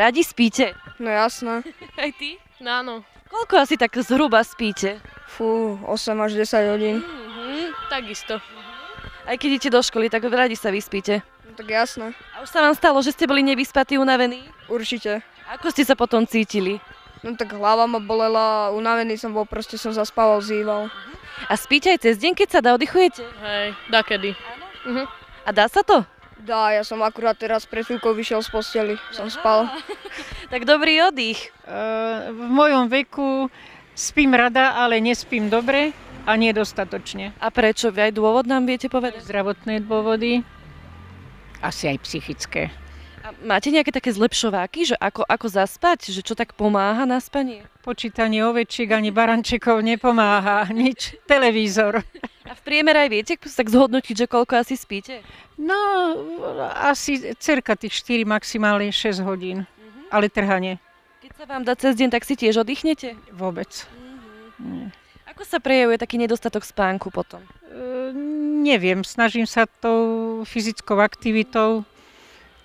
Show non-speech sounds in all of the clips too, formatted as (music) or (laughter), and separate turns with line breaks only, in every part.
Radi spíte?
No jasné. (laughs)
Aj ty?
No áno.
Koľko asi tak zhruba spíte?
Fú, 8 až 10 hodín.
Mhm, takisto.
Aj keď idete do školy, tak radi sa vyspíte.
No tak jasné.
A už sa vám stalo, že ste boli nevyspatí, unavení?
Určite.
Ako ste sa potom cítili?
No tak hlava ma bolela, unavený som bol, proste som zaspával, zýval.
A spíte aj cez deň, keď sa dá, oddychujete?
Hej, dakedy. Mhm.
A dá sa to?
Dá, ja som akurát teraz pred chvíľkou vyšiel z posteli, som spal. (laughs)
Tak dobrý oddych.
Eh, V mojom veku spím rada, ale nespím dobre a nedostatočne.
A prečo? Aj dôvod nám viete povedať?
Zdravotné dôvody, asi aj psychické.
A máte nejaké také zlepšováky, že ako, ako zaspať? Že čo tak pomáha na spanie?
Počítanie ovečiek ani barančekov nepomáha, nič. Televízor. (laughs)
A v priemere aj viete tak zhodnotiť, že koľko asi spíte?
No, asi cerka tých 4, maximálne 6 hodín. Ale trhanie
Keď sa vám dá cez deň, tak si tiež oddychnete?
vôbec. Nie.
Ako sa prejavuje taký nedostatok spánku potom?
E, neviem, snažím sa tou fyzickou aktivitou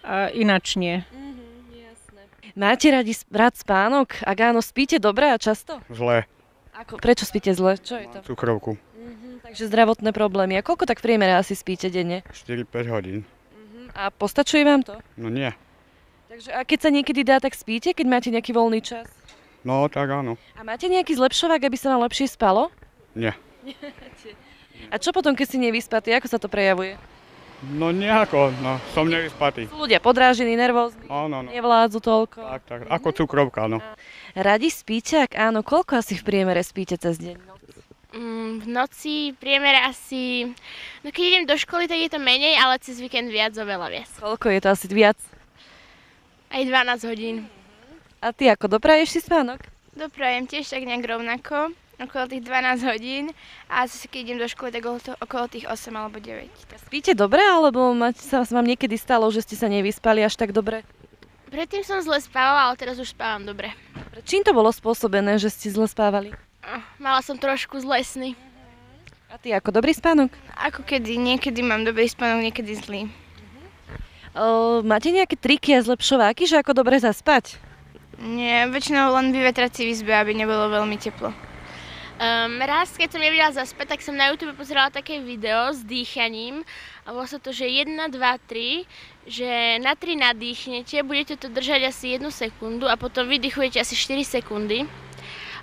a inač nie.
Máte radi rád spánok? Ak áno, spíte dobre a často?
Zle,
Ako, prečo spíte zle? Čo je to?
cukrovku.
Takže zdravotné problémy. A koľko tak v priemere asi spíte denne?
4-5 hodín.
A postačuje vám to?
No nie.
Takže a keď sa niekedy dá, tak spíte, keď máte nejaký voľný čas?
No tak áno.
A máte nejaký zlepšovák, aby sa vám lepšie spalo?
Nie.
A čo potom, keď si nevyspatý? Ako sa to prejavuje?
No nejako, no. Som nevyspatý.
Sú ľudia podrážení, nervózni,
Áno, no.
nevládzu toľko.
Tak, tak. Ako cukrovka, no.
Radi spíte? Ak áno, koľko asi v priemere spíte cez deň? No.
Mm, v noci priemere asi... No keď idem do školy, tak je to menej, ale cez víkend viac, oveľa viac.
Koľko je to asi viac?
Aj 12 hodín.
A ty ako, dopraješ si spánok?
Doprajem tiež tak nejak rovnako, okolo tých 12 hodín. A zase keď idem do školy, tak okolo, tých 8 alebo 9.
Spíte dobre, alebo máte, sa vám niekedy stalo, že ste sa nevyspali až tak dobre?
Predtým som zle spávala, ale teraz už spávam dobre.
Čím to bolo spôsobené, že ste zle spávali?
Mala som trošku zlé sny.
A ty ako, dobrý spánok?
Ako kedy, niekedy mám dobrý spánok, niekedy zlý.
O, máte nejaké triky a zlepšováky, že ako dobre zaspať?
Nie, väčšinou len vyvetrať si v izbe, aby nebolo veľmi teplo. Um, raz, keď som nevedela zaspať, tak som na YouTube pozerala také video s dýchaním a bolo sa to, že 1, 2, 3, že na 3 nadýchnete, budete to držať asi 1 sekundu a potom vydychujete asi 4 sekundy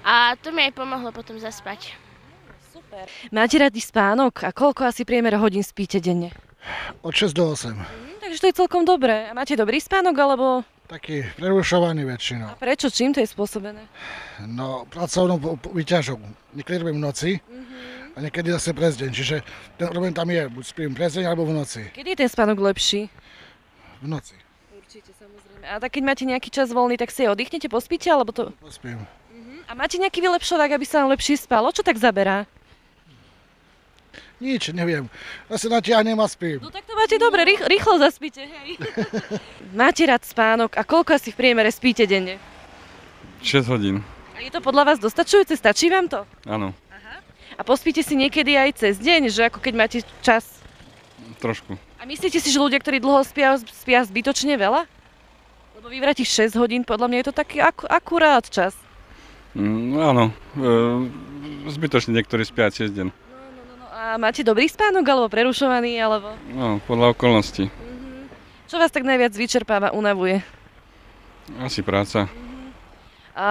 a to mi aj pomohlo potom zaspať.
Super. Máte radi spánok a koľko asi priemer hodín spíte denne?
Od 6 do 8.
Hm, takže to je celkom dobré. A máte dobrý spánok, alebo...
Taký prerušovaný väčšinou.
A prečo? Čím to je spôsobené?
No, pracovnou výťažou. Niekedy robím v noci a niekedy zase prez deň. Čiže ten problém tam je, buď spím prez deň alebo v noci.
Kedy je ten spánok lepší?
V noci.
Určite, samozrejme. A tak keď máte nejaký čas voľný, tak si oddychnete, pospíte, alebo to...
Pospím.
A máte nejaký vylepšovák, aby sa vám lepšie spalo? Čo tak zaberá?
Nič, neviem. Zase natiahnem a spím.
No tak to máte dobre, rých, rýchlo zaspíte, hej. (laughs) máte rád spánok a koľko asi v priemere spíte denne?
6 hodín,
A je to podľa vás dostačujúce? Stačí vám to?
áno,
A pospíte si niekedy aj cez deň, že ako keď máte čas?
trošku.
A myslíte si, že ľudia, ktorí dlho spia, spia zbytočne veľa? Lebo vyvrátiš 6 hodín, podľa mňa je to taký ak- akurát čas.
Mm, áno, e, zbytočne niektorí spia cez deň.
No a máte dobrý spánok, alebo prerušovaný, alebo...
No, podľa okolností.
Čo vás tak najviac vyčerpáva, unavuje?
Asi práca.
A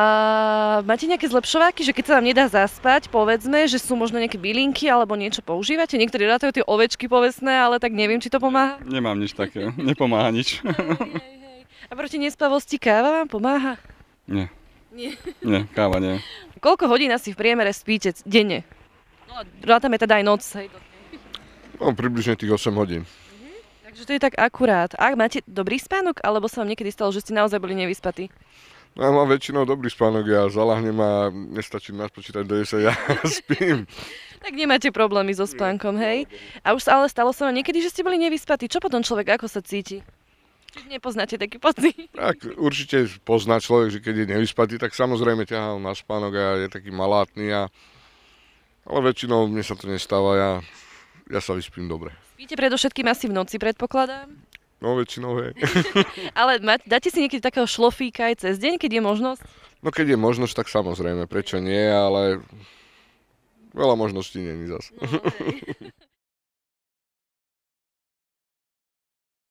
máte nejaké zlepšováky, že keď sa vám nedá zaspať, povedzme, že sú možno nejaké bylinky alebo niečo používate? Niektorí rátajú tie ovečky povestné, ale tak neviem, či to pomáha.
Nemám nič takého, nepomáha nič.
A proti nespavosti káva vám pomáha?
Nie.
Nie.
Nie, káva nie.
Koľko hodín asi v priemere spíte denne? No, rátame teda aj noc, hej.
No, približne tých 8 hodín.
Takže to je tak akurát. A máte dobrý spánok, alebo sa vám niekedy stalo, že ste naozaj boli nevyspatí?
No, ja mám väčšinou dobrý spánok, ja zalahnem a nestačím nás počítať do 10, ja (laughs) spím.
Tak nemáte problémy so spánkom, hej? A už sa ale stalo sa vám niekedy, že ste boli nevyspatí. Čo potom človek, ako sa cíti? Či nepoznáte taký pocit?
Tak určite pozná človek, že keď je nevyspatý, tak samozrejme ťahá na spánok a je taký malátny. A... Ale väčšinou mne sa to nestáva, ja, ja sa vyspím dobre.
Spíte predovšetkým asi v noci, predpokladám?
No väčšinou hej. (laughs)
Ale dáte si niekedy takého šlofíka aj cez deň, keď je možnosť?
No keď je možnosť, tak samozrejme, prečo nie, ale veľa možností není zase.
No. (laughs)